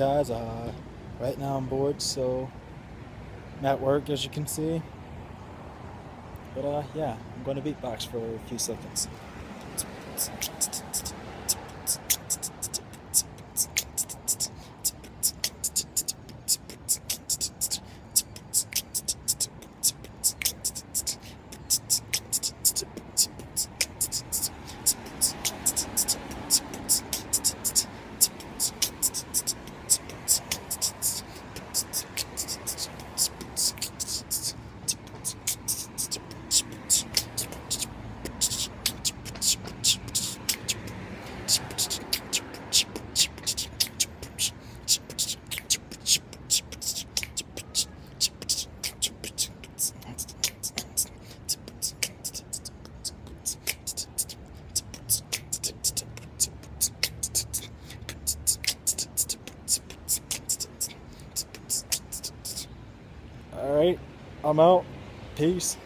Guys, uh, right now I'm bored, so I'm at work as you can see. But uh, yeah, I'm going to beatbox for a few seconds. All right, I'm out. Peace.